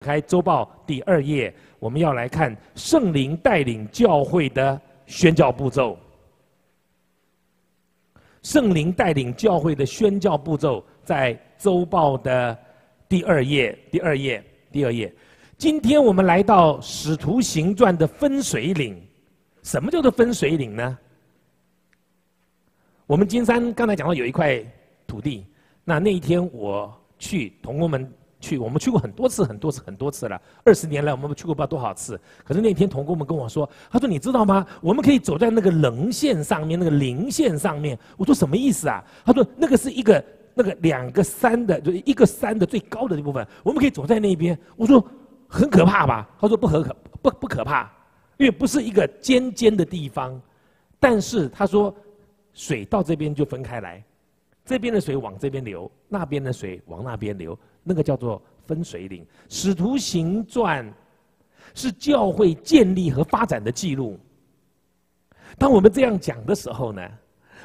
开周报第二页，我们要来看圣灵带领教会的宣教步骤。圣灵带领教会的宣教步骤，在周报的第二页，第二页，第二页。今天我们来到《使徒行传》的分水岭。什么叫做分水岭呢？我们金山刚才讲到有一块土地，那那一天我去同工们去，我们去过很多次，很多次，很多次了。二十年来我们去过不知道多少次。可是那天同工们跟我说，他说你知道吗？我们可以走在那个棱线上面，那个零线上面。我说什么意思啊？他说那个是一个那个两个山的，就一个山的最高的那部分，我们可以走在那边。我说。很可怕吧？他说不可可不不可怕，因为不是一个尖尖的地方，但是他说水到这边就分开来，这边的水往这边流，那边的水往那边流，那个叫做分水岭。使徒行传是教会建立和发展的记录。当我们这样讲的时候呢，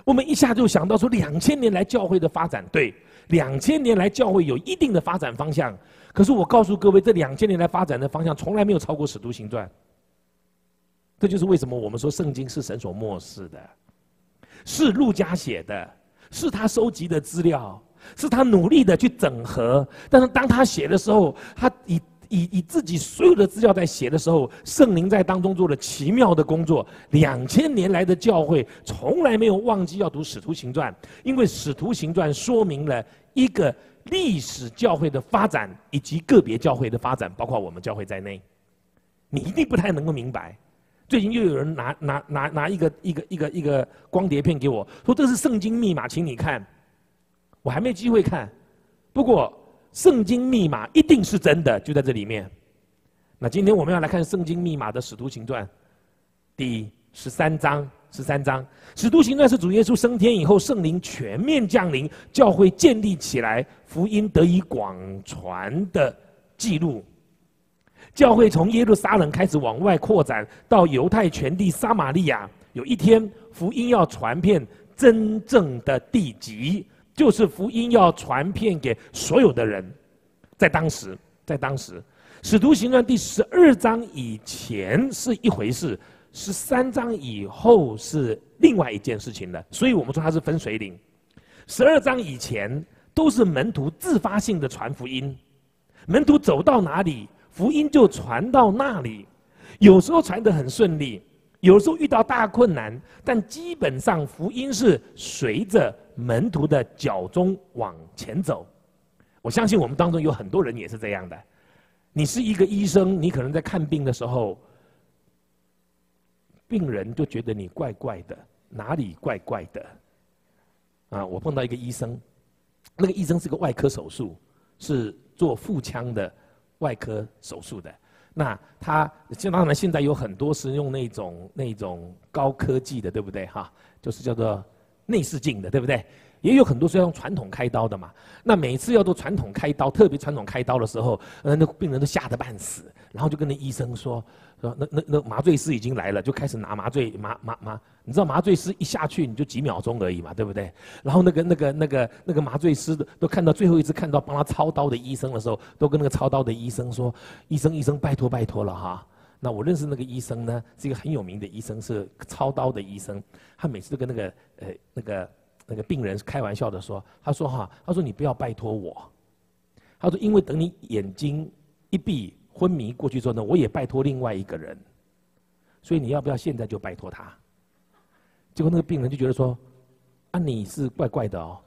我们一下就想到说，两千年来教会的发展，对，两千年来教会有一定的发展方向。可是我告诉各位，这两千年来发展的方向从来没有超过《使徒行传》。这就是为什么我们说圣经是神所漠视的，是路加写的，是他收集的资料，是他努力的去整合。但是当他写的时候，他以以以自己所有的资料在写的时候，圣灵在当中做了奇妙的工作。两千年来的教会从来没有忘记要读《使徒行传》，因为《使徒行传》说明了一个。历史教会的发展以及个别教会的发展，包括我们教会在内，你一定不太能够明白。最近又有人拿拿拿拿一个一个一个一个光碟片给我，说这是圣经密码，请你看。我还没机会看，不过圣经密码一定是真的，就在这里面。那今天我们要来看圣经密码的使徒行传第十三章。十三章，使徒行传是主耶稣升天以后，圣灵全面降临，教会建立起来，福音得以广传的记录。教会从耶路撒冷开始往外扩展，到犹太全地、撒玛利亚。有一天，福音要传遍真正的地极，就是福音要传遍给所有的人。在当时，在当时，使徒行传第十二章以前是一回事。十三章以后是另外一件事情了，所以我们说它是分水岭。十二章以前都是门徒自发性的传福音，门徒走到哪里，福音就传到那里。有时候传得很顺利，有时候遇到大困难，但基本上福音是随着门徒的脚中往前走。我相信我们当中有很多人也是这样的。你是一个医生，你可能在看病的时候。病人就觉得你怪怪的，哪里怪怪的？啊，我碰到一个医生，那个医生是个外科手术，是做腹腔的外科手术的。那他现当然现在有很多是用那种那种高科技的，对不对？哈，就是叫做内视镜的，对不对？也有很多是要用传统开刀的嘛。那每次要做传统开刀，特别传统开刀的时候，呃，那病人都吓得半死，然后就跟那医生说。那那那麻醉师已经来了，就开始拿麻醉麻麻麻，你知道麻醉师一下去你就几秒钟而已嘛，对不对？然后那个那个那个那个麻醉师都看到最后一次看到帮他操刀的医生的时候，都跟那个操刀的医生说：“医生医生，拜托拜托了哈。”那我认识那个医生呢，是一个很有名的医生，是操刀的医生。他每次都跟那个呃那个那个病人开玩笑的说：“他说哈，他说你不要拜托我，他说因为等你眼睛一闭。”昏迷过去之后呢，我也拜托另外一个人，所以你要不要现在就拜托他？结果那个病人就觉得说：“啊，你是怪怪的哦，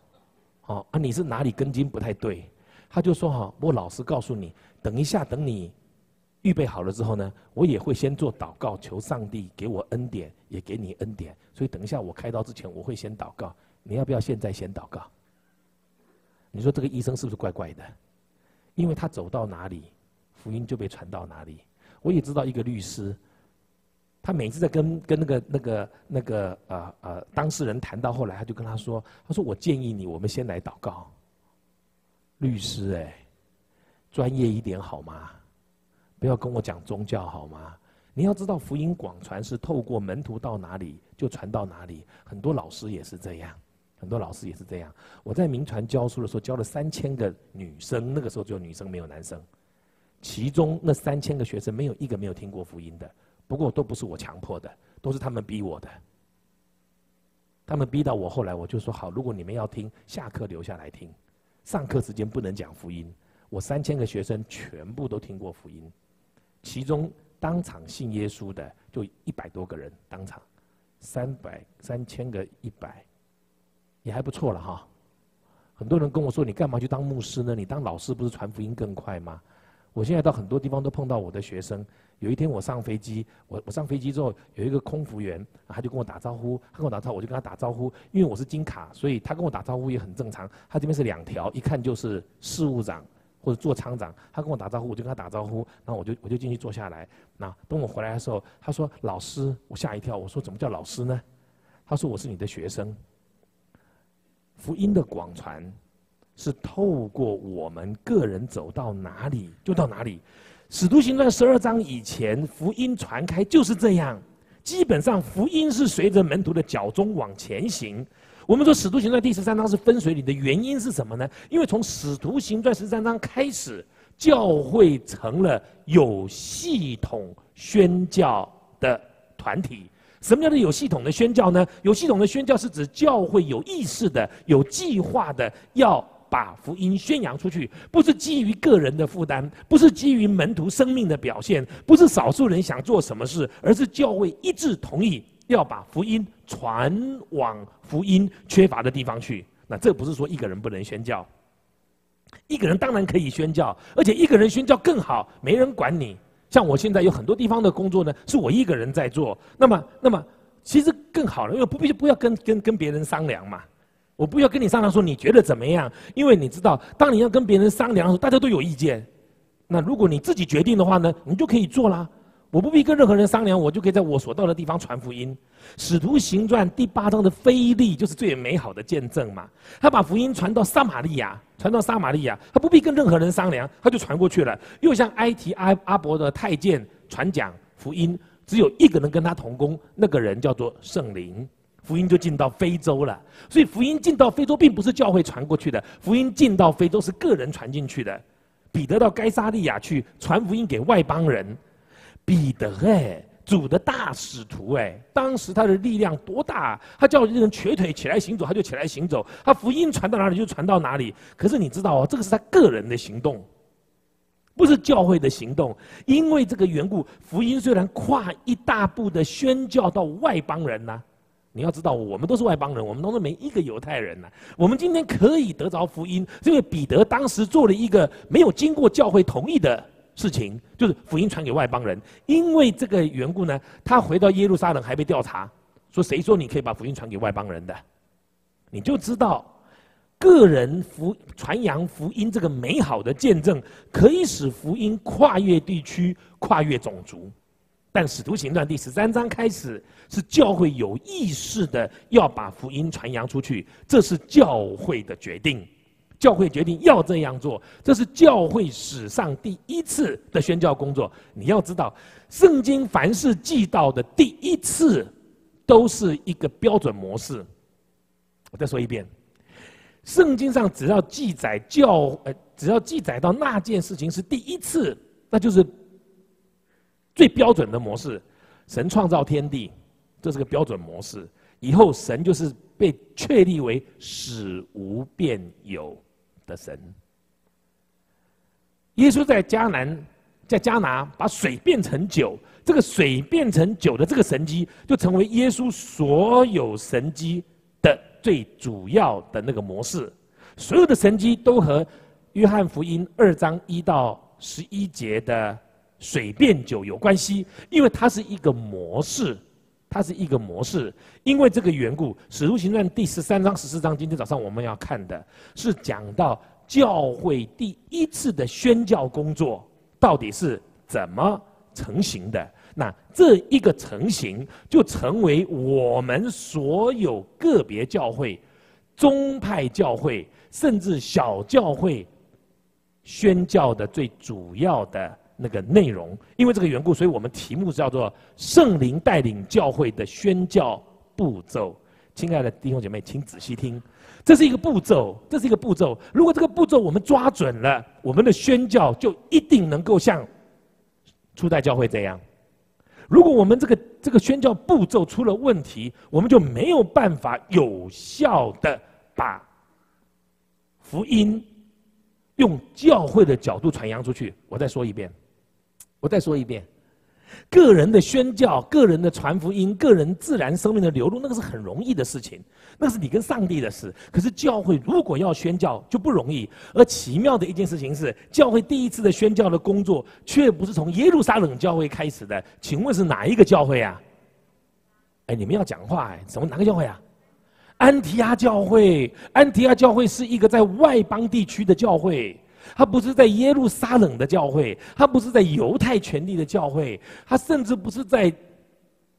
哦啊，你是哪里根筋不太对？”他就说：“哈，我老实告诉你，等一下，等你预备好了之后呢，我也会先做祷告，求上帝给我恩典，也给你恩典。所以等一下我开刀之前，我会先祷告。你要不要现在先祷告？你说这个医生是不是怪怪的？因为他走到哪里？”福音就被传到哪里？我也知道一个律师，他每次在跟跟那个那个那个呃呃当事人谈到后来，他就跟他说：“他说我建议你，我们先来祷告。”律师哎，专业一点好吗？不要跟我讲宗教好吗？你要知道，福音广传是透过门徒到哪里就传到哪里。很多老师也是这样，很多老师也是这样。我在民传教书的时候，教了三千个女生，那个时候只有女生没有男生。其中那三千个学生没有一个没有听过福音的，不过都不是我强迫的，都是他们逼我的。他们逼到我，后来我就说好，如果你们要听，下课留下来听，上课时间不能讲福音。我三千个学生全部都听过福音，其中当场信耶稣的就一百多个人，当场三百三千个一百，也还不错了哈。很多人跟我说：“你干嘛去当牧师呢？你当老师不是传福音更快吗？”我现在到很多地方都碰到我的学生。有一天我上飞机，我我上飞机之后，有一个空服员，他就跟我打招呼，他跟我打招呼，我就跟他打招呼。因为我是金卡，所以他跟我打招呼也很正常。他这边是两条，一看就是事务长或者做厂长。他跟我打招呼，我就跟他打招呼，然后我就我就进去坐下来。那等我回来的时候，他说：“老师。”我吓一跳，我说：“怎么叫老师呢？”他说：“我是你的学生。”福音的广传，是透过我们个人走到哪里就到哪里。使徒行传十二章以前，福音传开就是这样。基本上，福音是随着门徒的脚踪往前行。我们说使徒行传第十三章是分水岭的原因是什么呢？因为从使徒行传十三章开始，教会成了有系统宣教的团体。什么叫做有系统的宣教呢？有系统的宣教是指教会有意识的、有计划的要把福音宣扬出去，不是基于个人的负担，不是基于门徒生命的表现，不是少数人想做什么事，而是教会一致同意要把福音传往福音缺乏的地方去。那这不是说一个人不能宣教，一个人当然可以宣教，而且一个人宣教更好，没人管你。像我现在有很多地方的工作呢，是我一个人在做。那么，那么其实更好了，因为不必不要跟跟跟别人商量嘛。我不要跟你商量说你觉得怎么样，因为你知道，当你要跟别人商量的时候，大家都有意见。那如果你自己决定的话呢，你就可以做啦。我不必跟任何人商量，我就可以在我所到的地方传福音。使徒行传第八章的菲利就是最美好的见证嘛。他把福音传到撒玛利亚，传到撒玛利亚，他不必跟任何人商量，他就传过去了。又像埃提阿阿伯的太监传讲福音，只有一个人跟他同工，那个人叫做圣灵，福音就进到非洲了。所以福音进到非洲，并不是教会传过去的，福音进到非洲是个人传进去的。彼得到该沙利亚去传福音给外邦人。彼得哎，主的大使徒哎，当时他的力量多大？他叫人瘸腿起来行走，他就起来行走。他福音传到哪里就传到哪里。可是你知道哦，这个是他个人的行动，不是教会的行动。因为这个缘故，福音虽然跨一大步的宣教到外邦人呢，你要知道，我们都是外邦人，我们当中没一个犹太人呢。我们今天可以得着福音，因为彼得当时做了一个没有经过教会同意的。事情就是福音传给外邦人，因为这个缘故呢，他回到耶路撒冷还被调查，说谁说你可以把福音传给外邦人的？你就知道，个人福传扬福音这个美好的见证，可以使福音跨越地区、跨越种族。但使徒行传第十三章开始，是教会有意识的要把福音传扬出去，这是教会的决定。教会决定要这样做，这是教会史上第一次的宣教工作。你要知道，圣经凡是记到的第一次，都是一个标准模式。我再说一遍，圣经上只要记载教，呃，只要记载到那件事情是第一次，那就是最标准的模式。神创造天地，这是个标准模式。以后神就是被确立为使无变有。的神，耶稣在迦南，在迦拿把水变成酒，这个水变成酒的这个神机，就成为耶稣所有神机的最主要的那个模式。所有的神机都和约翰福音二章一到十一节的水变酒有关系，因为它是一个模式。它是一个模式，因为这个缘故，《使徒行传》第十三章、十四章，今天早上我们要看的是讲到教会第一次的宣教工作到底是怎么成型的。那这一个成型，就成为我们所有个别教会、宗派教会，甚至小教会宣教的最主要的。那个内容，因为这个缘故，所以我们题目叫做“圣灵带领教会的宣教步骤”。亲爱的弟兄姐妹，请仔细听，这是一个步骤，这是一个步骤。如果这个步骤我们抓准了，我们的宣教就一定能够像初代教会这样。如果我们这个这个宣教步骤出了问题，我们就没有办法有效的把福音用教会的角度传扬出去。我再说一遍，我再说一遍。个人的宣教、个人的传福音、个人自然生命的流露，那个是很容易的事情，那是你跟上帝的事。可是教会如果要宣教就不容易。而奇妙的一件事情是，教会第一次的宣教的工作却不是从耶路撒冷教会开始的。请问是哪一个教会啊？哎，你们要讲话哎，什么哪个教会啊？安提阿教会。安提阿教会是一个在外邦地区的教会。他不是在耶路撒冷的教会，他不是在犹太权力的教会，他甚至不是在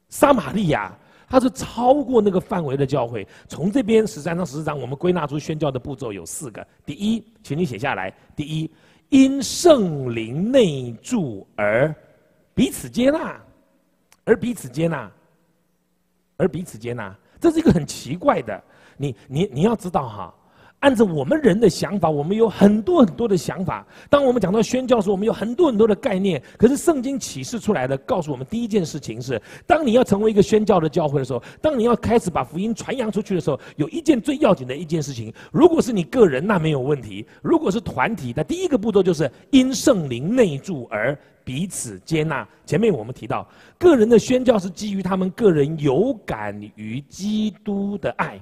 撒玛利亚，他是超过那个范围的教会。从这边十三章、十四章，我们归纳出宣教的步骤有四个：第一，请你写下来；第一，因圣灵内住而彼此接纳，而彼此接纳，而彼此接纳，这是一个很奇怪的。你你你要知道哈。按照我们人的想法，我们有很多很多的想法。当我们讲到宣教时，我们有很多很多的概念。可是圣经启示出来的，告诉我们第一件事情是：当你要成为一个宣教的教会的时候，当你要开始把福音传扬出去的时候，有一件最要紧的一件事情。如果是你个人，那没有问题；如果是团体，那第一个步骤就是因圣灵内住而彼此接纳。前面我们提到，个人的宣教是基于他们个人有感于基督的爱。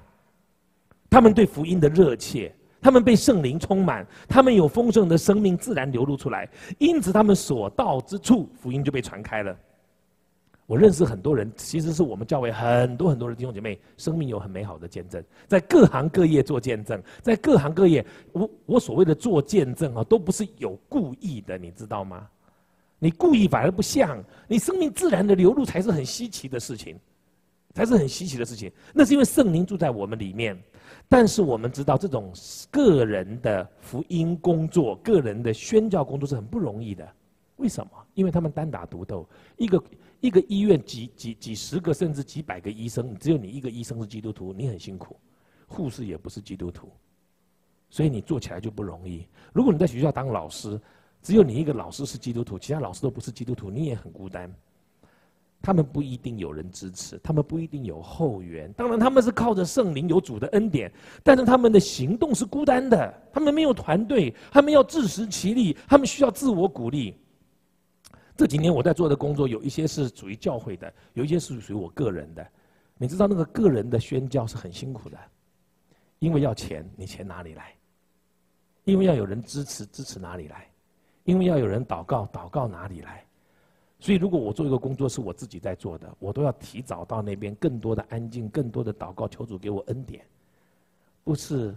他们对福音的热切，他们被圣灵充满，他们有丰盛的生命自然流露出来，因此他们所到之处，福音就被传开了。我认识很多人，其实是我们教会很多很多的弟兄姐妹，生命有很美好的见证，在各行各业做见证，在各行各业，我我所谓的做见证啊，都不是有故意的，你知道吗？你故意反而不像，你生命自然的流露才是很稀奇的事情，才是很稀奇的事情。那是因为圣灵住在我们里面。但是我们知道，这种个人的福音工作、个人的宣教工作是很不容易的。为什么？因为他们单打独斗，一个一个医院几几几十个甚至几百个医生，只有你一个医生是基督徒，你很辛苦；护士也不是基督徒，所以你做起来就不容易。如果你在学校当老师，只有你一个老师是基督徒，其他老师都不是基督徒，你也很孤单。他们不一定有人支持，他们不一定有后援。当然，他们是靠着圣灵有主的恩典，但是他们的行动是孤单的。他们没有团队，他们要自食其力，他们需要自我鼓励。这几年我在做的工作，有一些是属于教会的，有一些是属于我个人的。你知道，那个个人的宣教是很辛苦的，因为要钱，你钱哪里来？因为要有人支持，支持哪里来？因为要有人祷告，祷告哪里来？所以，如果我做一个工作是我自己在做的，我都要提早到那边，更多的安静，更多的祷告，求主给我恩典。不是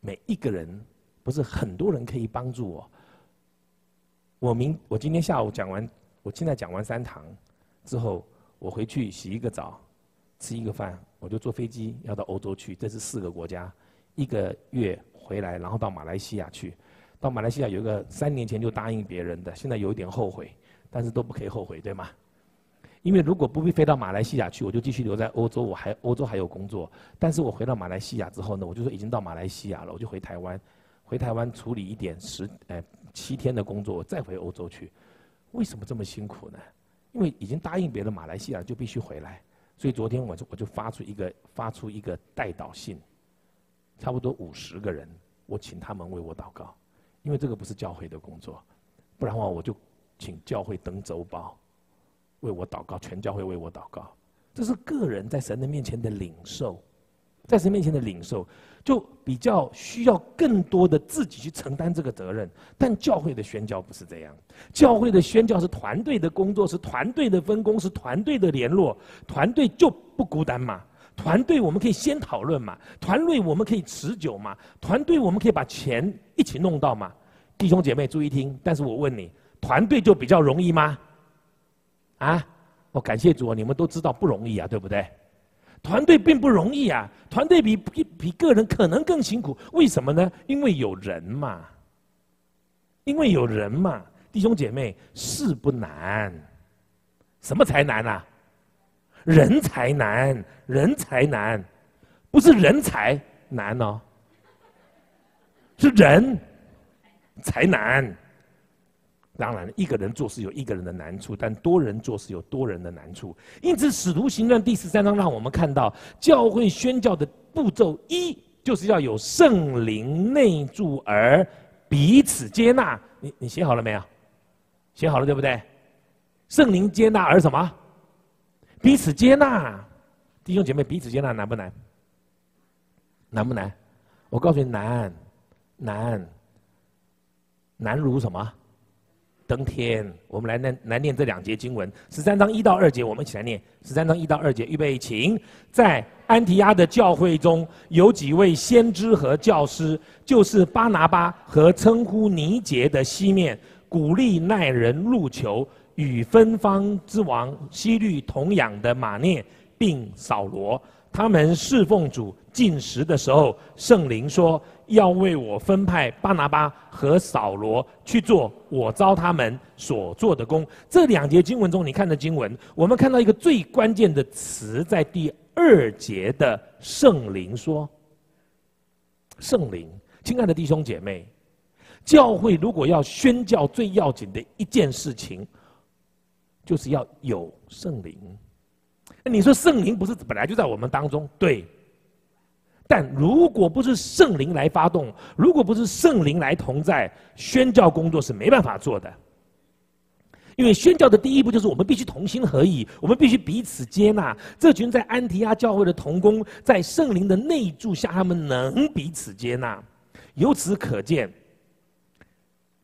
每一个人，不是很多人可以帮助我。我明，我今天下午讲完，我现在讲完三堂之后，我回去洗一个澡，吃一个饭，我就坐飞机要到欧洲去。这是四个国家，一个月回来，然后到马来西亚去。到马来西亚有一个三年前就答应别人的，现在有一点后悔。但是都不可以后悔，对吗？因为如果不必飞到马来西亚去，我就继续留在欧洲，我还欧洲还有工作。但是我回到马来西亚之后呢，我就说已经到马来西亚了，我就回台湾，回台湾处理一点十呃七天的工作，再回欧洲去。为什么这么辛苦呢？因为已经答应别人马来西亚就必须回来，所以昨天我就我就发出一个发出一个代祷信，差不多五十个人，我请他们为我祷告，因为这个不是教会的工作，不然的话我就。请教会登周报，为我祷告，全教会为我祷告。这是个人在神的面前的领受，在神面前的领受，就比较需要更多的自己去承担这个责任。但教会的宣教不是这样，教会的宣教是团队的工作，是团队的分工，是团队的联络。团队就不孤单嘛？团队我们可以先讨论嘛？团队我们可以持久嘛？团队我们可以把钱一起弄到嘛？弟兄姐妹注意听，但是我问你。团队就比较容易吗？啊，我感谢主，你们都知道不容易啊，对不对？团队并不容易啊，团队比比比个人可能更辛苦。为什么呢？因为有人嘛，因为有人嘛。弟兄姐妹，事不难，什么才难啊？人才难，人才难，不是人才难哦，是人才难。当然，一个人做事有一个人的难处，但多人做事有多人的难处。因此，《使徒行传》第十三章让我们看到，教会宣教的步骤一，就是要有圣灵内住而彼此接纳。你你写好了没有？写好了对不对？圣灵接纳而什么？彼此接纳。弟兄姐妹，彼此接纳难不难？难不难？我告诉你，难，难，难如什么？登天，我们来念来念这两节经文，十三章一到二节，我们一起来念。十三章一到二节，预备，请。在安提亚的教会中有几位先知和教师，就是巴拿巴和称呼尼杰的西面，鼓励耐人入球，与芬芳之王西律同养的马涅，并扫罗。他们侍奉主进食的时候，圣灵说。要为我分派巴拿巴和扫罗去做我招他们所做的工。这两节经文中，你看的经文，我们看到一个最关键的词，在第二节的圣灵说：“圣灵，亲爱的弟兄姐妹，教会如果要宣教，最要紧的一件事情，就是要有圣灵。你说圣灵不是本来就在我们当中？对。”但如果不是圣灵来发动，如果不是圣灵来同在，宣教工作是没办法做的。因为宣教的第一步就是我们必须同心合意，我们必须彼此接纳。这群在安提阿教会的同工，在圣灵的内助下，他们能彼此接纳。由此可见，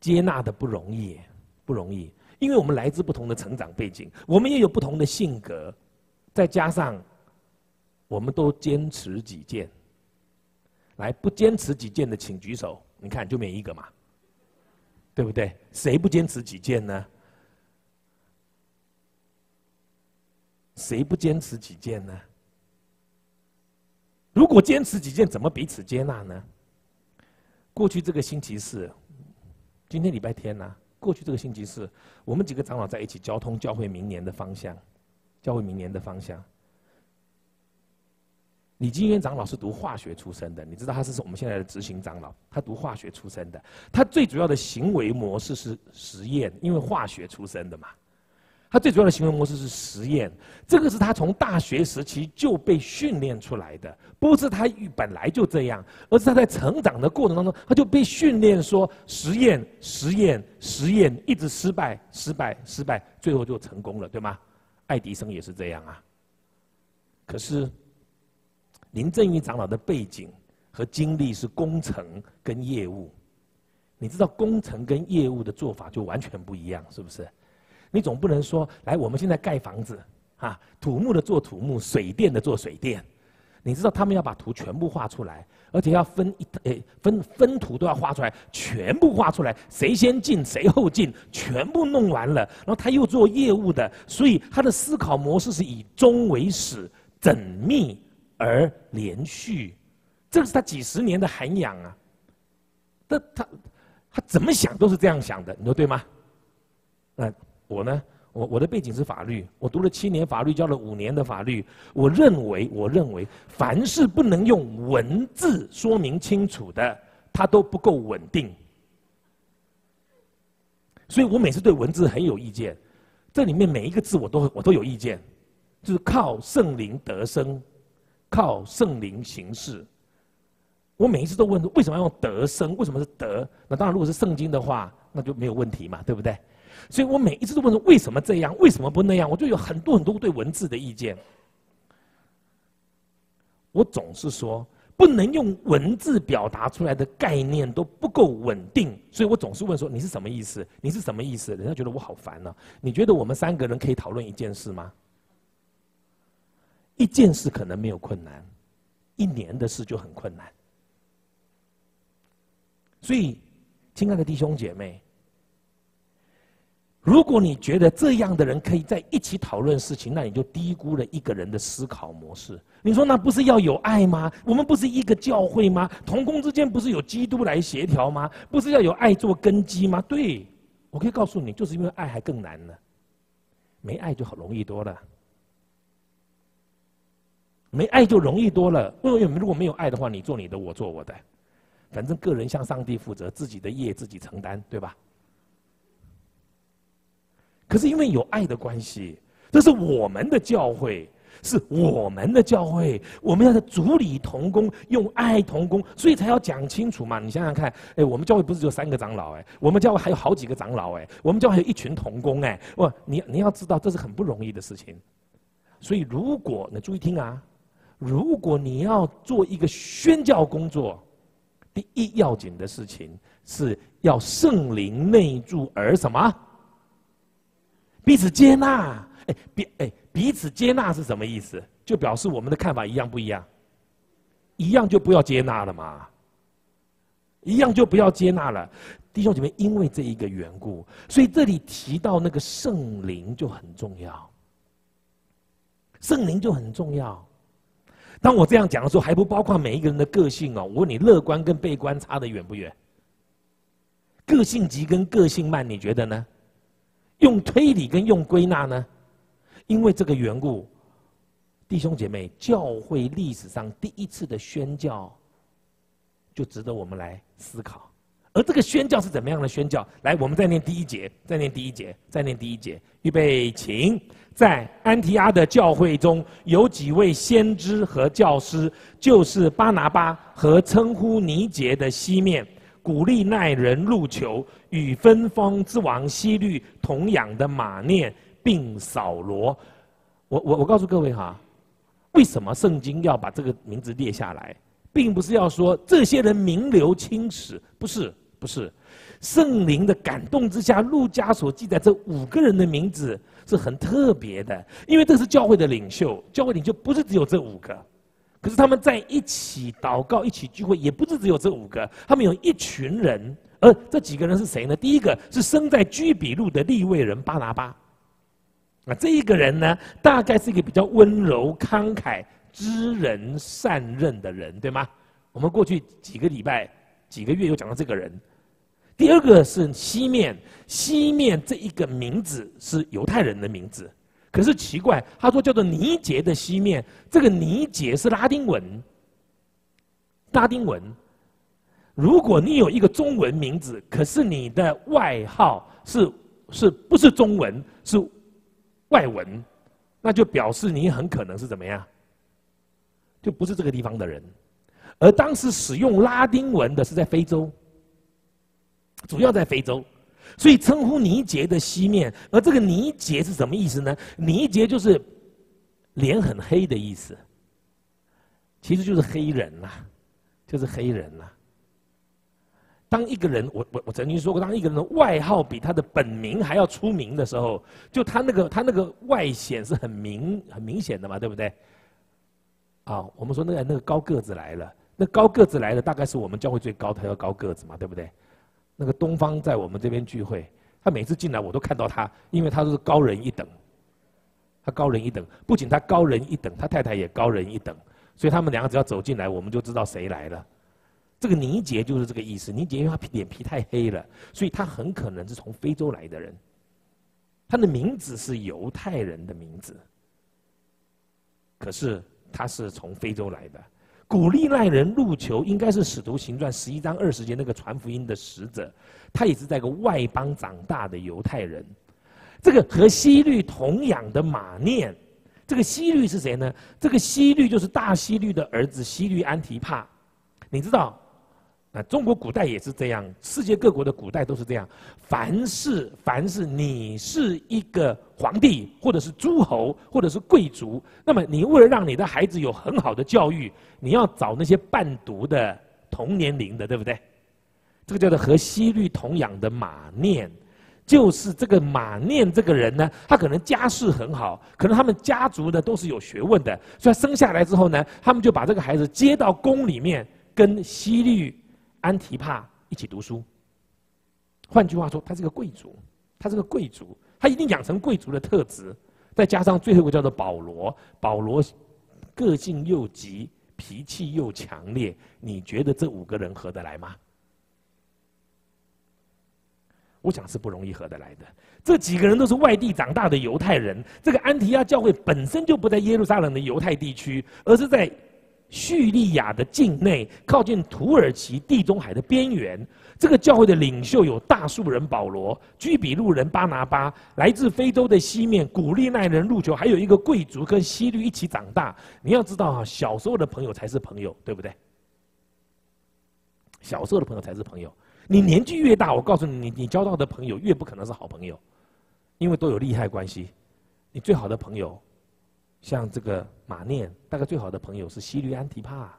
接纳的不容易，不容易。因为我们来自不同的成长背景，我们也有不同的性格，再加上我们都坚持己见。来，不坚持己见的请举手。你看，就没一个嘛，对不对？谁不坚持己见呢？谁不坚持己见呢？如果坚持己见，怎么彼此接纳呢？过去这个星期四，今天礼拜天呢？过去这个星期四，我们几个长老在一起交通教会明年的方向，教会明年的方向。李金渊长老是读化学出身的，你知道他是我们现在的执行长老，他读化学出身的，他最主要的行为模式是实验，因为化学出身的嘛，他最主要的行为模式是实验，这个是他从大学时期就被训练出来的，不是他本来就这样，而是他在成长的过程当中，他就被训练说实验、实验、实验，一直失败、失败、失败，最后就成功了，对吗？爱迪生也是这样啊，可是。林正宇长老的背景和经历是工程跟业务，你知道工程跟业务的做法就完全不一样，是不是？你总不能说，来，我们现在盖房子，啊，土木的做土木，水电的做水电，你知道他们要把图全部画出来，而且要分一诶分分图都要画出来，全部画出来，谁先进谁后进，全部弄完了，然后他又做业务的，所以他的思考模式是以终为始，缜密。而连续，这个是他几十年的涵养啊。那他他怎么想都是这样想的，你说对吗？那我呢？我我的背景是法律，我读了七年法律，教了五年的法律。我认为，我认为，凡是不能用文字说明清楚的，它都不够稳定。所以我每次对文字很有意见，这里面每一个字我都我都有意见，就是靠圣灵得生。靠圣灵行事，我每一次都问为什么要用得生？为什么是得？那当然，如果是圣经的话，那就没有问题嘛，对不对？所以我每一次都问为什么这样？为什么不那样？我就有很多很多对文字的意见。我总是说，不能用文字表达出来的概念都不够稳定，所以我总是问说：你是什么意思？你是什么意思？人家觉得我好烦呢。你觉得我们三个人可以讨论一件事吗？一件事可能没有困难，一年的事就很困难。所以，亲爱的弟兄姐妹，如果你觉得这样的人可以在一起讨论事情，那你就低估了一个人的思考模式。你说那不是要有爱吗？我们不是一个教会吗？同工之间不是有基督来协调吗？不是要有爱做根基吗？对，我可以告诉你，就是因为爱还更难呢。没爱就好容易多了。没爱就容易多了。因为如果没有爱的话，你做你的，我做我的，反正个人向上帝负责，自己的业自己承担，对吧？可是因为有爱的关系，这是我们的教会。是我们的教会，我们要在主里同工，用爱同工，所以才要讲清楚嘛。你想想看，哎，我们教会不是只有三个长老，哎，我们教会还有好几个长老，哎，我们教会还有一群同工，哎，哇，你你要知道，这是很不容易的事情。所以，如果你注意听啊，如果你要做一个宣教工作，第一要紧的事情是要圣灵内住而什么？彼此接纳。哎，彼哎，彼此接纳是什么意思？就表示我们的看法一样不一样？一样就不要接纳了嘛。一样就不要接纳了，弟兄姐妹，因为这一个缘故，所以这里提到那个圣灵就很重要。圣灵就很重要。当我这样讲的时候，还不包括每一个人的个性哦。我问你，乐观跟悲观差得远不远？个性急跟个性慢，你觉得呢？用推理跟用归纳呢？因为这个缘故，弟兄姐妹，教会历史上第一次的宣教，就值得我们来思考。而这个宣教是怎么样的宣教？来，我们再念第一节，再念第一节，再念第一节。预备，请在安提阿的教会中有几位先知和教师，就是巴拿巴和称呼尼杰的西面，古利奈人路求与分封之王西律同养的马念。并扫罗，我我我告诉各位哈，为什么圣经要把这个名字列下来，并不是要说这些人名留青史，不是不是，圣灵的感动之下，路加所记载这五个人的名字是很特别的，因为这是教会的领袖，教会领袖不是只有这五个，可是他们在一起祷告、一起聚会，也不是只有这五个，他们有一群人，而这几个人是谁呢？第一个是生在居比路的利未人巴拿巴。那这一个人呢，大概是一个比较温柔、慷慨、知人善任的人，对吗？我们过去几个礼拜、几个月有讲到这个人。第二个是西面，西面这一个名字是犹太人的名字，可是奇怪，他说叫做尼杰的西面，这个尼杰是拉丁文。拉丁文，如果你有一个中文名字，可是你的外号是是不是中文是？外文，那就表示你很可能是怎么样？就不是这个地方的人。而当时使用拉丁文的是在非洲，主要在非洲，所以称呼尼杰的西面。而这个尼杰是什么意思呢？尼杰就是脸很黑的意思，其实就是黑人呐，就是黑人呐。当一个人，我我我曾经说过，当一个人的外号比他的本名还要出名的时候，就他那个他那个外显是很明很明显的嘛，对不对？啊，我们说那个那个高个子来了，那高个子来了，大概是我们教会最高，他要高个子嘛，对不对？那个东方在我们这边聚会，他每次进来我都看到他，因为他是高人一等，他高人一等，不仅他高人一等，他太太也高人一等，所以他们两个只要走进来，我们就知道谁来了。这个尼杰就是这个意思。尼杰因为他脸皮太黑了，所以他很可能是从非洲来的人。他的名字是犹太人的名字，可是他是从非洲来的。古利奈人入球应该是使徒行传十一章二十节那个传福音的使者，他也是在一个外邦长大的犹太人。这个和西律同养的马念，这个西律是谁呢？这个西律就是大西律的儿子西律安提帕，你知道？啊，中国古代也是这样，世界各国的古代都是这样。凡是凡是你是一个皇帝，或者是诸侯，或者是贵族，那么你为了让你的孩子有很好的教育，你要找那些伴读的同年龄的，对不对？这个叫做和西律同养的马念，就是这个马念这个人呢，他可能家世很好，可能他们家族的都是有学问的，所以生下来之后呢，他们就把这个孩子接到宫里面跟西律。安提帕一起读书。换句话说，他是个贵族，他是个贵族，他一定养成贵族的特质。再加上最后一个叫做保罗，保罗个性又急，脾气又强烈。你觉得这五个人合得来吗？我想是不容易合得来的。这几个人都是外地长大的犹太人，这个安提亚教会本身就不在耶路撒冷的犹太地区，而是在叙利亚的境内，靠近土耳其地中海的边缘。这个教会的领袖有大树人保罗、居比路人巴拿巴，来自非洲的西面古利奈人路球，还有一个贵族跟西律一起长大。你要知道啊，小时候的朋友才是朋友，对不对？小时候的朋友才是朋友。你年纪越大，我告诉你，你你交到的朋友越不可能是好朋友，因为都有利害关系。你最好的朋友，像这个马念，大概最好的朋友是西律安提帕，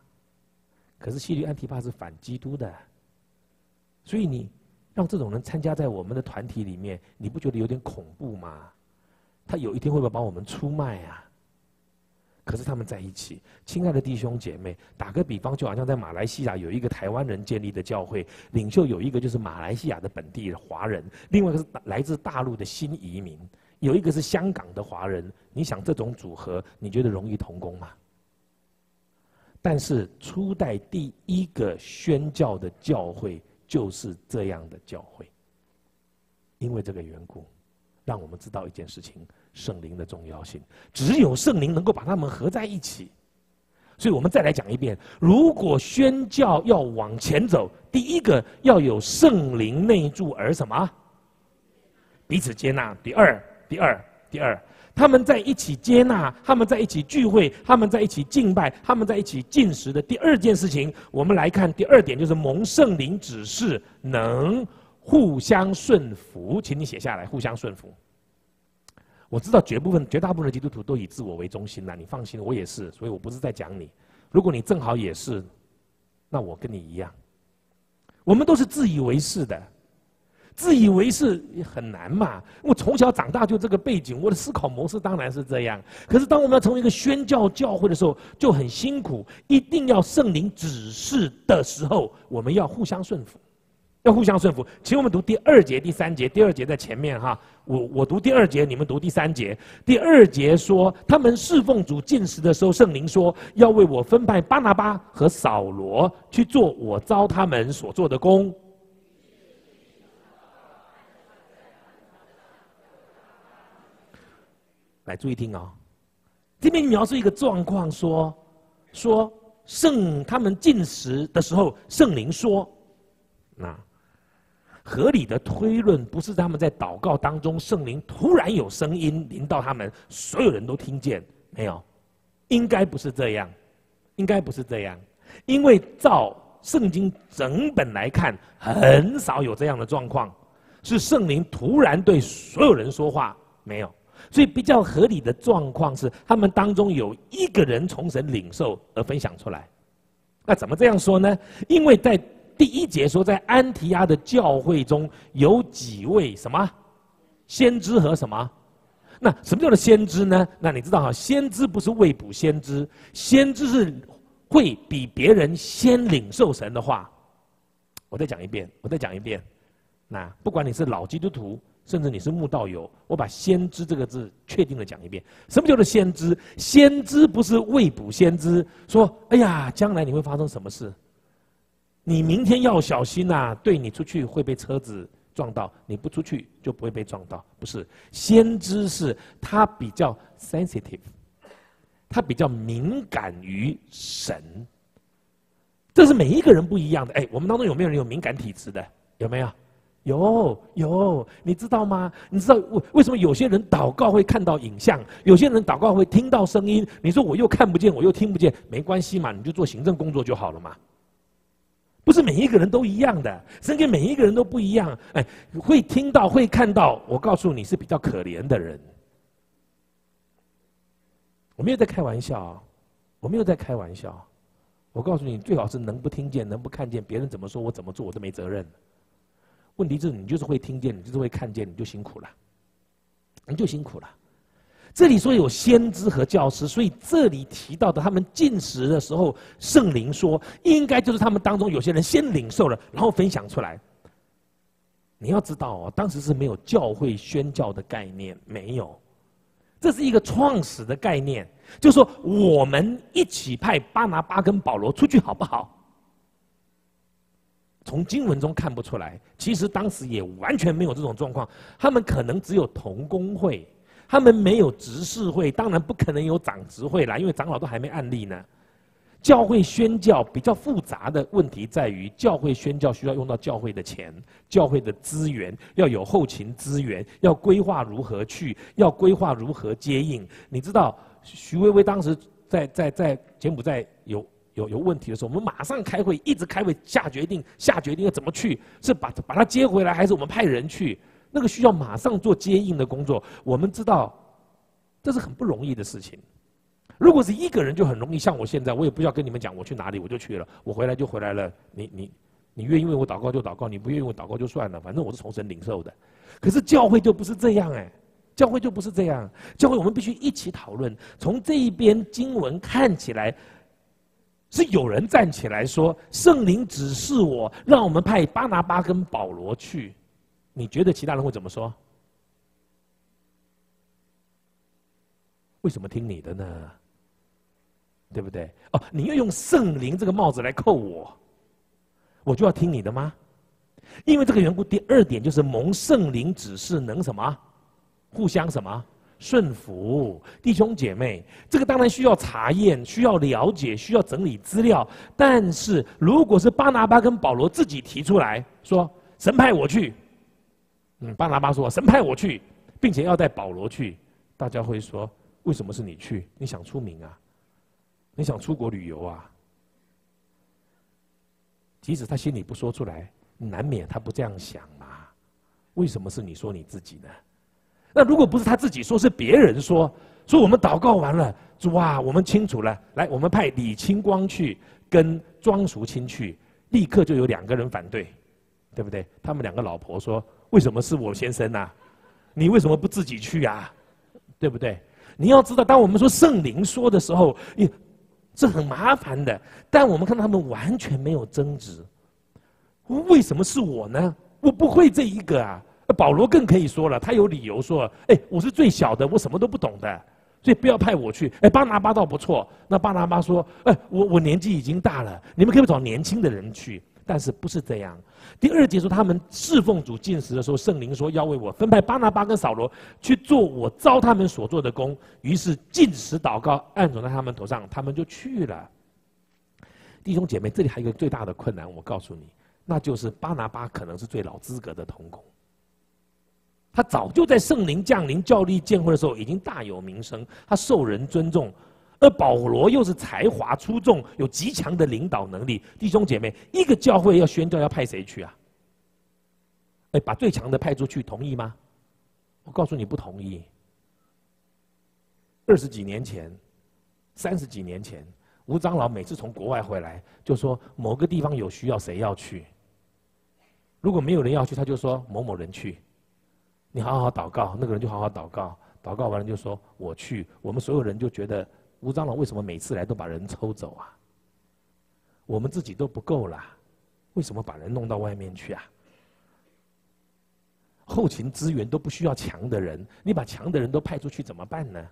可是西律安提帕是反基督的。所以你让这种人参加在我们的团体里面，你不觉得有点恐怖吗？他有一天会不会把我们出卖啊？可是他们在一起，亲爱的弟兄姐妹，打个比方，就好像在马来西亚有一个台湾人建立的教会，领袖有一个就是马来西亚的本地华人，另外一个是来自大陆的新移民，有一个是香港的华人。你想这种组合，你觉得容易同工吗？但是初代第一个宣教的教会。就是这样的教会，因为这个缘故，让我们知道一件事情：圣灵的重要性。只有圣灵能够把他们合在一起。所以我们再来讲一遍：如果宣教要往前走，第一个要有圣灵内住，而什么？彼此接纳。第二，第二，第二。他们在一起接纳，他们在一起聚会，他们在一起敬拜，他们在一起进食的第二件事情，我们来看第二点，就是蒙圣灵指示，能互相顺服，请你写下来，互相顺服。我知道绝部分、绝大部分的基督徒都以自我为中心了，你放心，我也是，所以我不是在讲你。如果你正好也是，那我跟你一样，我们都是自以为是的。自以为是也很难嘛！我从小长大就这个背景，我的思考模式当然是这样。可是当我们要成为一个宣教教会的时候，就很辛苦。一定要圣灵指示的时候，我们要互相顺服，要互相顺服。请我们读第二节、第三节。第二节在前面哈，我我读第二节，你们读第三节。第二节说，他们侍奉主进食的时候，圣灵说要为我分派巴拿巴和扫罗去做我招他们所做的工。来注意听哦，这边描述一个状况，说说圣他们进食的时候，圣灵说，那合理的推论不是他们在祷告当中，圣灵突然有声音临到他们，所有人都听见没有？应该不是这样，应该不是这样，因为照圣经整本来看，很少有这样的状况，是圣灵突然对所有人说话，没有。所以比较合理的状况是，他们当中有一个人从神领受而分享出来。那怎么这样说呢？因为在第一节说，在安提亚的教会中有几位什么先知和什么？那什么叫做先知呢？那你知道哈，先知不是未卜先知，先知是会比别人先领受神的话。我再讲一遍，我再讲一遍。那不管你是老基督徒。甚至你是慕道友，我把“先知”这个字确定的讲一遍。什么叫做先知？先知不是未卜先知，说：“哎呀，将来你会发生什么事？你明天要小心呐！对你出去会被车子撞到，你不出去就不会被撞到。”不是，先知是他比较 sensitive，他比较敏感于神。这是每一个人不一样的。哎，我们当中有没有人有敏感体质的？有没有？有有，你知道吗？你知道为为什么有些人祷告会看到影像，有些人祷告会听到声音？你说我又看不见，我又听不见，没关系嘛，你就做行政工作就好了嘛。不是每一个人都一样的，甚至每一个人都不一样。哎，会听到会看到，我告诉你是比较可怜的人。我没有在开玩笑，我没有在开玩笑。我告诉你，最好是能不听见，能不看见，别人怎么说我怎么做，我都没责任。问题是你就是会听见，你就是会看见，你就辛苦了，你就辛苦了。这里说有先知和教师，所以这里提到的他们进食的时候，圣灵说应该就是他们当中有些人先领受了，然后分享出来。你要知道哦，当时是没有教会宣教的概念，没有，这是一个创始的概念，就是说我们一起派巴拿巴跟保罗出去好不好？从经文中看不出来。其实当时也完全没有这种状况，他们可能只有同工会，他们没有执事会，当然不可能有长执会啦，因为长老都还没案例呢。教会宣教比较复杂的问题在于，教会宣教需要用到教会的钱、教会的资源，要有后勤资源，要规划如何去，要规划如何接应。你知道，徐薇薇当时在在在柬埔寨有有有问题的时候，我们马上开会，一直开会下决定，下决定要怎么去，是把把他接回来，还是我们派人去？那个需要马上做接应的工作。我们知道，这是很不容易的事情。如果是一个人就很容易，像我现在，我也不需要跟你们讲我去哪里，我就去了，我回来就回来了。你你你愿意为我祷告就祷告，你不愿意为我祷告就算了，反正我是从神领受的。可是教会就不是这样哎，教会就不是这样，教会我们必须一起讨论。从这一边经文看起来，是有人站起来说圣灵指示我，让我们派巴拿巴跟保罗去。你觉得其他人会怎么说？为什么听你的呢？对不对？哦，你要用圣灵这个帽子来扣我，我就要听你的吗？因为这个缘故，第二点就是蒙圣灵指示，能什么？互相什么？顺服，弟兄姐妹，这个当然需要查验，需要了解，需要整理资料。但是如果是巴拿巴跟保罗自己提出来说，神派我去，嗯，巴拿巴说神派我去，并且要带保罗去，大家会说，为什么是你去？你想出名啊？你想出国旅游啊？即使他心里不说出来，难免他不这样想嘛？为什么是你说你自己呢？那如果不是他自己说，是别人说，说我们祷告完了，主啊，我们清楚了，来，我们派李清光去跟庄淑清去，立刻就有两个人反对，对不对？他们两个老婆说：“为什么是我先生呢？你为什么不自己去啊？对不对？你要知道，当我们说圣灵说的时候，你。”是很麻烦的，但我们看到他们完全没有争执。为什么是我呢？我不会这一个啊。保罗更可以说了，他有理由说：“哎，我是最小的，我什么都不懂的，所以不要派我去。”哎，巴拿巴倒不错。那巴拿巴说：“哎，我我年纪已经大了，你们可以找年轻的人去。”但是不是这样？第二节说他们侍奉主进食的时候，圣灵说要为我分派巴拿巴跟扫罗去做我招他们所做的工。于是进食祷告按准在他们头上，他们就去了。弟兄姐妹，这里还有一个最大的困难，我告诉你，那就是巴拿巴可能是最老资格的童工，他早就在圣灵降临、教力建会的时候已经大有名声，他受人尊重。而保罗又是才华出众，有极强的领导能力。弟兄姐妹，一个教会要宣教，要派谁去啊？哎，把最强的派出去，同意吗？我告诉你，不同意。二十几年前，三十几年前，吴长老每次从国外回来，就说某个地方有需要，谁要去？如果没有人要去，他就说某某人去。你好好祷告，那个人就好好祷告，祷告完了就说我去。我们所有人就觉得。吴长老为什么每次来都把人抽走啊？我们自己都不够了，为什么把人弄到外面去啊？后勤资源都不需要强的人，你把强的人都派出去怎么办呢？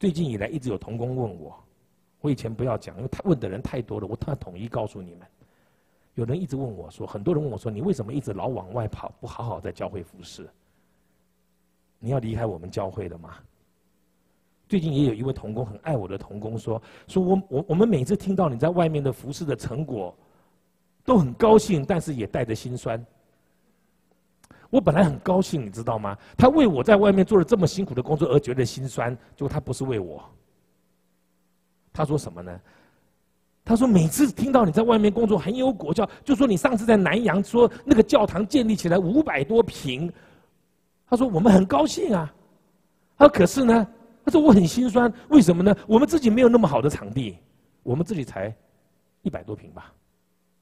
最近以来一直有童工问我，我以前不要讲，因为他问的人太多了，我特统一告诉你们。有人一直问我说，很多人问我说，你为什么一直老往外跑，不好好在教会服侍？你要离开我们教会的吗？最近也有一位童工很爱我的童工说：“说我我我们每次听到你在外面的服侍的成果，都很高兴，但是也带着心酸。我本来很高兴，你知道吗？他为我在外面做了这么辛苦的工作而觉得心酸，结果他不是为我。他说什么呢？他说每次听到你在外面工作很有果效，就说你上次在南洋说那个教堂建立起来五百多平，他说我们很高兴啊。他说可是呢？”他说：“我很心酸，为什么呢？我们自己没有那么好的场地，我们自己才一百多平吧。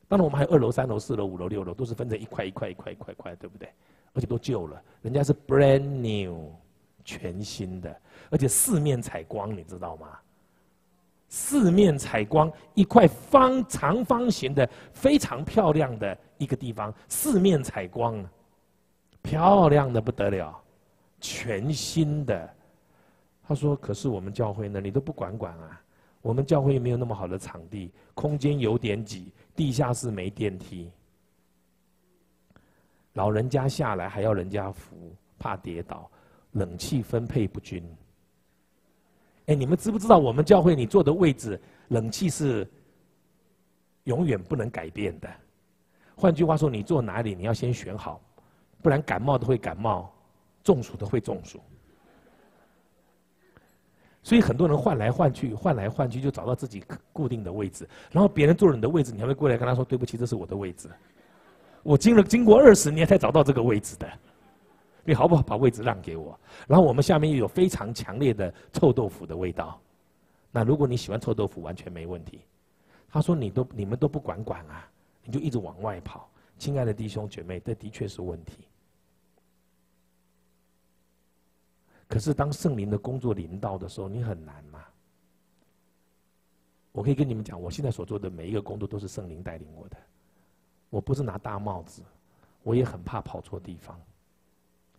当然，我们还有二楼、三楼、四楼、五楼、六楼，都是分成一块一块一块一块块，对不对？而且都旧了，人家是 brand new，全新的，而且四面采光，你知道吗？四面采光，一块方长方形的非常漂亮的一个地方，四面采光，漂亮的不得了，全新的。”他说：“可是我们教会呢，你都不管管啊！我们教会没有那么好的场地，空间有点挤，地下室没电梯，老人家下来还要人家扶，怕跌倒，冷气分配不均。哎，你们知不知道我们教会你坐的位置，冷气是永远不能改变的。换句话说，你坐哪里，你要先选好，不然感冒的会感冒，中暑的会中暑。所以很多人换来换去，换来换去，就找到自己固定的位置。然后别人坐了你的位置，你还会过来跟他说：“对不起，这是我的位置。我经了经过二十年才找到这个位置的，你好不好把位置让给我？”然后我们下面又有非常强烈的臭豆腐的味道。那如果你喜欢臭豆腐，完全没问题。他说：“你都你们都不管管啊，你就一直往外跑。”亲爱的弟兄姐妹，这的确是问题。可是，当圣灵的工作临到的时候，你很难吗？我可以跟你们讲，我现在所做的每一个工作都是圣灵带领我的。我不是拿大帽子，我也很怕跑错地方，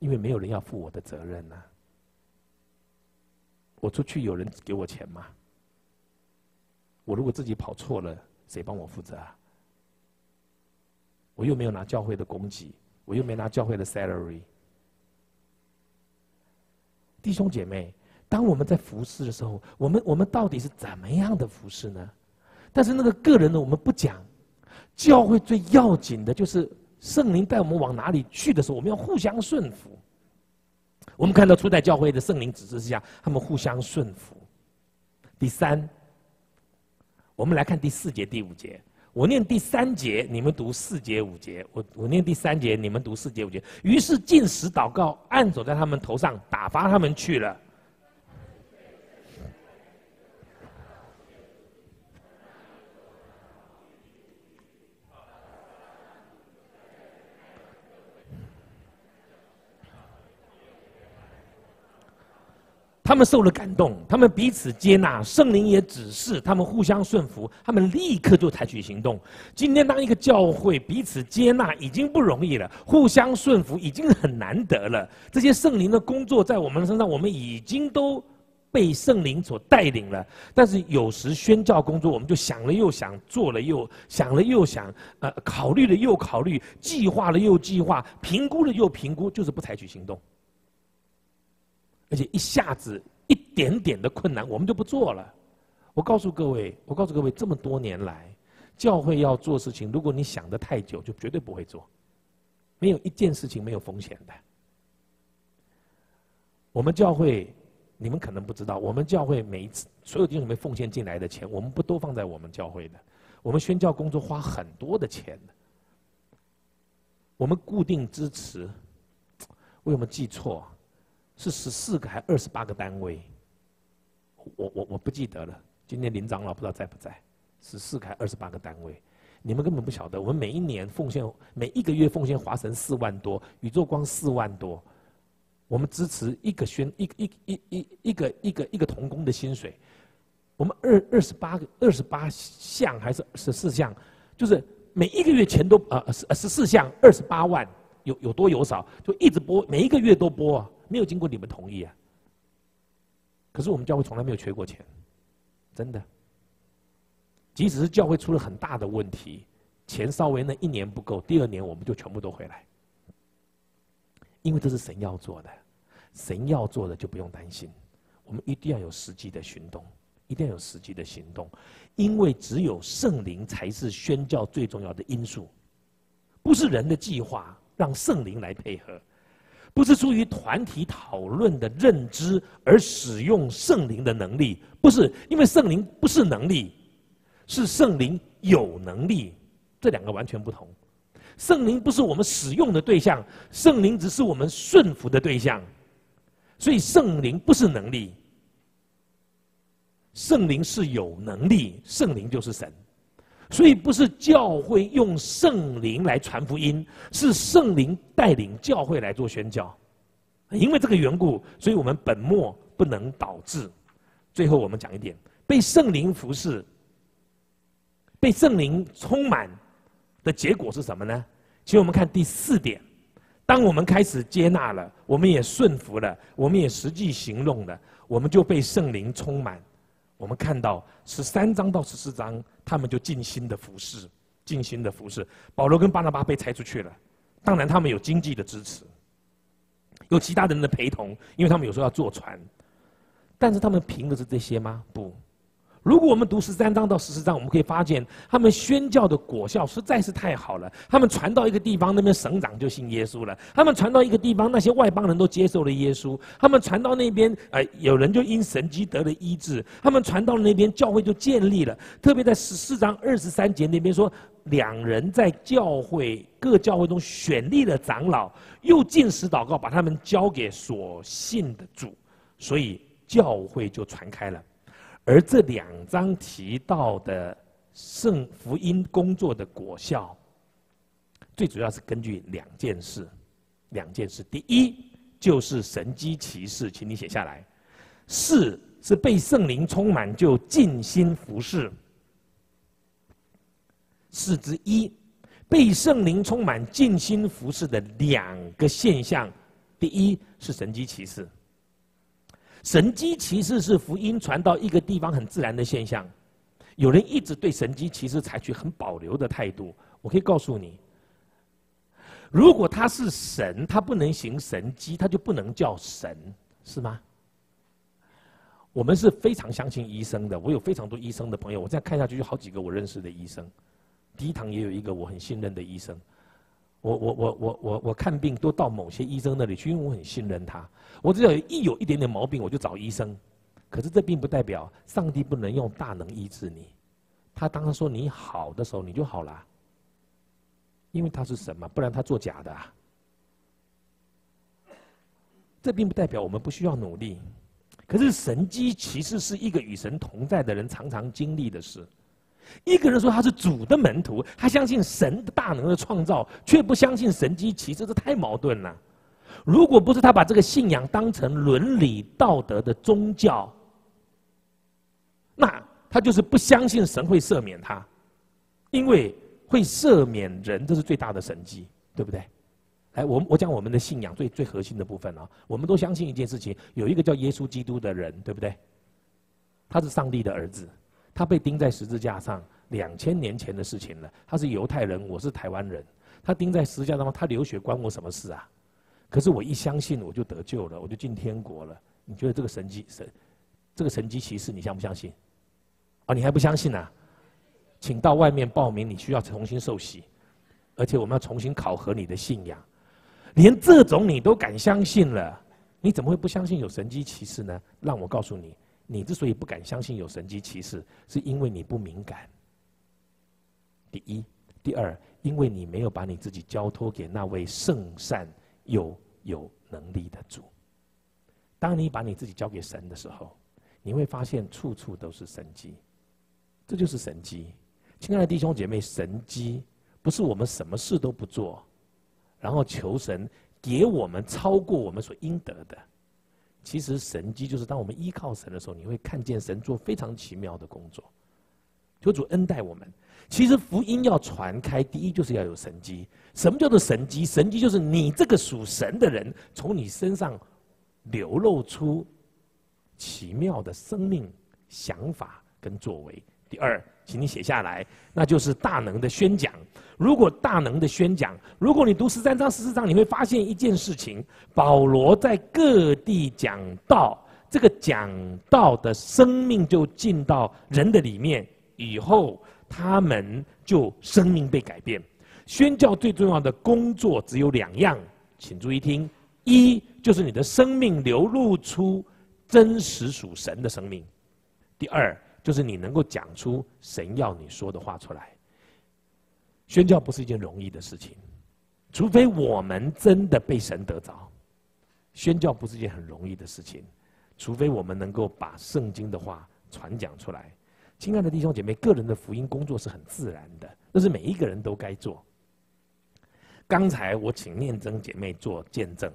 因为没有人要负我的责任呐。我出去有人给我钱吗？我如果自己跑错了，谁帮我负责啊？我又没有拿教会的供给，我又没拿教会的 salary。弟兄姐妹，当我们在服侍的时候，我们我们到底是怎么样的服侍呢？但是那个个人呢，我们不讲。教会最要紧的就是圣灵带我们往哪里去的时候，我们要互相顺服。我们看到初代教会的圣灵指示下，他们互相顺服。第三，我们来看第四节、第五节。我念第三节，你们读四节五节。我我念第三节，你们读四节五节。于是进食祷告，按走在他们头上，打发他们去了。他们受了感动，他们彼此接纳，圣灵也指示他们互相顺服，他们立刻就采取行动。今天当一个教会彼此接纳已经不容易了，互相顺服已经很难得了。这些圣灵的工作在我们身上，我们已经都被圣灵所带领了。但是有时宣教工作，我们就想了又想，做了又想了又想，呃，考虑了又考虑，计划了又计划，评估了又评估，就是不采取行动。而且一下子一点点的困难，我们就不做了。我告诉各位，我告诉各位，这么多年来，教会要做事情，如果你想的太久，就绝对不会做。没有一件事情没有风险的。我们教会，你们可能不知道，我们教会每一次所有弟兄们奉献进来的钱，我们不都放在我们教会的？我们宣教工作花很多的钱的。我们固定支持，为什么记错？是十四个还二十八个单位？我我我不记得了。今天林长老不知道在不在？十四个还二十八个单位，你们根本不晓得。我们每一年奉献，每一个月奉献华神四万多，宇宙光四万多。我们支持一个宣一一一一一个一个一个童工的薪水。我们二二十八个二十八项还是十四项？就是每一个月钱都呃十十四项二十八万，有有多有少，就一直播，每一个月都播啊。没有经过你们同意啊！可是我们教会从来没有缺过钱，真的。即使是教会出了很大的问题，钱稍微那一年不够，第二年我们就全部都回来。因为这是神要做的，神要做的就不用担心。我们一定要有实际的行动，一定要有实际的行动，因为只有圣灵才是宣教最重要的因素，不是人的计划，让圣灵来配合。不是出于团体讨论的认知而使用圣灵的能力，不是因为圣灵不是能力，是圣灵有能力，这两个完全不同。圣灵不是我们使用的对象，圣灵只是我们顺服的对象，所以圣灵不是能力，圣灵是有能力，圣灵就是神。所以不是教会用圣灵来传福音，是圣灵带领教会来做宣教。因为这个缘故，所以我们本末不能导致。最后我们讲一点：被圣灵服侍、被圣灵充满的结果是什么呢？请我们看第四点：当我们开始接纳了，我们也顺服了，我们也实际行动了，我们就被圣灵充满。我们看到十三章到十四章，他们就尽心的服侍，尽心的服侍。保罗跟巴拿巴被拆出去了，当然他们有经济的支持，有其他人的陪同，因为他们有时候要坐船。但是他们凭的是这些吗？不。如果我们读十三章到十四章，我们可以发现他们宣教的果效实在是太好了。他们传到一个地方，那边省长就信耶稣了；他们传到一个地方，那些外邦人都接受了耶稣；他们传到那边，呃，有人就因神迹得了医治；他们传到那边，教会就建立了。特别在十四章二十三节那边说，两人在教会各教会中选立了长老，又进食祷告，把他们交给所信的主，所以教会就传开了。而这两章提到的圣福音工作的果效，最主要是根据两件事，两件事。第一就是神机骑士，请你写下来。四是被圣灵充满就尽心服侍。四之一，被圣灵充满尽心服侍的两个现象，第一是神机骑士。神机其实是福音传到一个地方很自然的现象，有人一直对神机其实采取很保留的态度。我可以告诉你，如果他是神，他不能行神机，他就不能叫神，是吗？我们是非常相信医生的，我有非常多医生的朋友，我这样看下去就好几个我认识的医生，第一堂也有一个我很信任的医生。我我我我我我看病都到某些医生那里去，因为我很信任他。我只要一有一点点毛病，我就找医生。可是这并不代表上帝不能用大能医治你。他当他说你好的时候，你就好了。因为他是神嘛，不然他做假的。这并不代表我们不需要努力。可是神机其实是一个与神同在的人常常经历的事。一个人说他是主的门徒，他相信神的大能的创造，却不相信神机骑士，这太矛盾了。如果不是他把这个信仰当成伦理道德的宗教，那他就是不相信神会赦免他，因为会赦免人，这是最大的神迹，对不对？来，我我讲我们的信仰最最核心的部分啊，我们都相信一件事情，有一个叫耶稣基督的人，对不对？他是上帝的儿子。他被钉在十字架上，两千年前的事情了。他是犹太人，我是台湾人。他钉在十字架上，他流血关我什么事啊？可是我一相信，我就得救了，我就进天国了。你觉得这个神迹神，这个神迹骑士，你相不相信？啊，你还不相信呢？请到外面报名，你需要重新受洗，而且我们要重新考核你的信仰。连这种你都敢相信了，你怎么会不相信有神迹骑士呢？让我告诉你。你之所以不敢相信有神迹骑士，是因为你不敏感。第一，第二，因为你没有把你自己交托给那位圣善又有能力的主。当你把你自己交给神的时候，你会发现处处都是神迹，这就是神迹。亲爱的弟兄姐妹，神迹不是我们什么事都不做，然后求神给我们超过我们所应得的。其实神迹就是当我们依靠神的时候，你会看见神做非常奇妙的工作。求主恩待我们。其实福音要传开，第一就是要有神迹。什么叫做神迹？神迹就是你这个属神的人，从你身上流露出奇妙的生命、想法跟作为。第二，请你写下来，那就是大能的宣讲。如果大能的宣讲，如果你读十三章、十四章，你会发现一件事情：保罗在各地讲道，这个讲道的生命就进到人的里面，以后他们就生命被改变。宣教最重要的工作只有两样，请注意听：一就是你的生命流露出真实属神的生命；第二就是你能够讲出神要你说的话出来。宣教不是一件容易的事情，除非我们真的被神得着。宣教不是一件很容易的事情，除非我们能够把圣经的话传讲出来。亲爱的弟兄姐妹，个人的福音工作是很自然的，那是每一个人都该做。刚才我请念真姐妹做见证，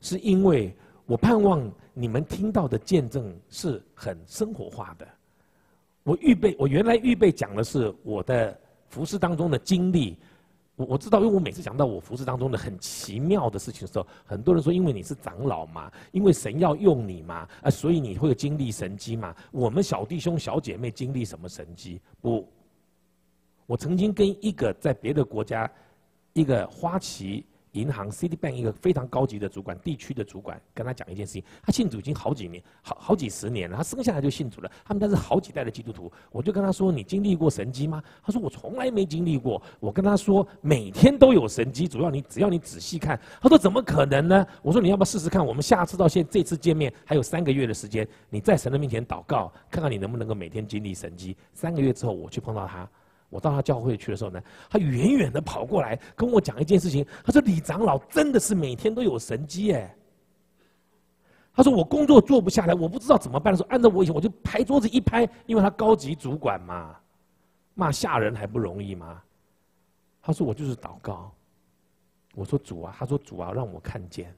是因为我盼望你们听到的见证是很生活化的。我预备，我原来预备讲的是我的。服饰当中的经历，我我知道，因为我每次讲到我服饰当中的很奇妙的事情的时候，很多人说，因为你是长老嘛，因为神要用你嘛，啊，所以你会经历神迹嘛。我们小弟兄小姐妹经历什么神迹？不，我曾经跟一个在别的国家，一个花旗。银行 Citibank 一个非常高级的主管，地区的主管，跟他讲一件事情。他信主已经好几年，好好几十年了。他生下来就信主了。他们家是好几代的基督徒。我就跟他说：“你经历过神迹吗？”他说：“我从来没经历过。”我跟他说：“每天都有神迹，主要你只要你仔细看。”他说：“怎么可能呢？”我说：“你要不要试试看？我们下次到现这次见面还有三个月的时间，你在神的面前祷告，看看你能不能够每天经历神迹。三个月之后，我去碰到他。”我到他教会去的时候呢，他远远的跑过来跟我讲一件事情。他说：“李长老真的是每天都有神机哎。”他说：“我工作做不下来，我不知道怎么办的时候，按照我以前我就拍桌子一拍，因为他高级主管嘛，骂下人还不容易吗？”他说：“我就是祷告。”我说：“主啊！”他说：“主啊，让我看见。”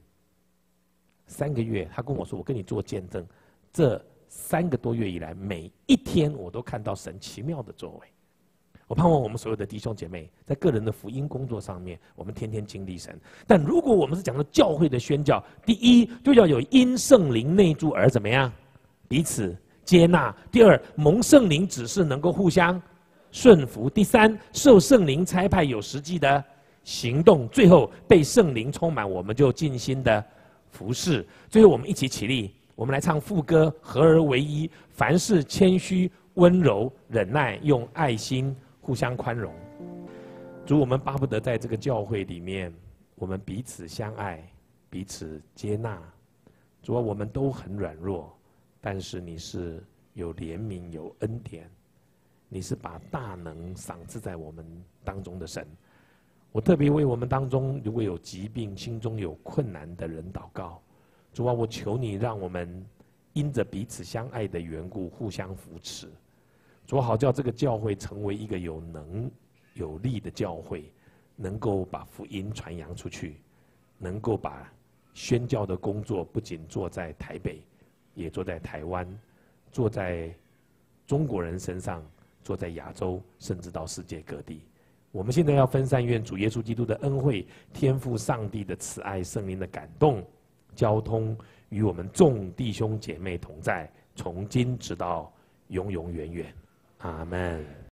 三个月，他跟我说：“我跟你做见证，这三个多月以来，每一天我都看到神奇妙的作为。”我盼望我们所有的弟兄姐妹，在个人的福音工作上面，我们天天经历神。但如果我们是讲的教会的宣教，第一就要有因圣灵内住而怎么样，彼此接纳；第二，蒙圣灵指示能够互相顺服；第三，受圣灵差派有实际的行动；最后被圣灵充满，我们就尽心的服侍。最后，我们一起起立，我们来唱副歌：合而为一，凡事谦虚、温柔、忍耐，用爱心。互相宽容，主，我们巴不得在这个教会里面，我们彼此相爱，彼此接纳。主啊，我们都很软弱，但是你是有怜悯、有恩典，你是把大能赏赐在我们当中的神。我特别为我们当中如果有疾病、心中有困难的人祷告。主啊，我求你让我们因着彼此相爱的缘故，互相扶持。主好叫这个教会成为一个有能有力的教会，能够把福音传扬出去，能够把宣教的工作不仅做在台北，也做在台湾，做在中国人身上，做在亚洲，甚至到世界各地。我们现在要分散，愿主耶稣基督的恩惠、天赋上帝的慈爱、圣灵的感动、交通，与我们众弟兄姐妹同在，从今直到永永远远。阿门。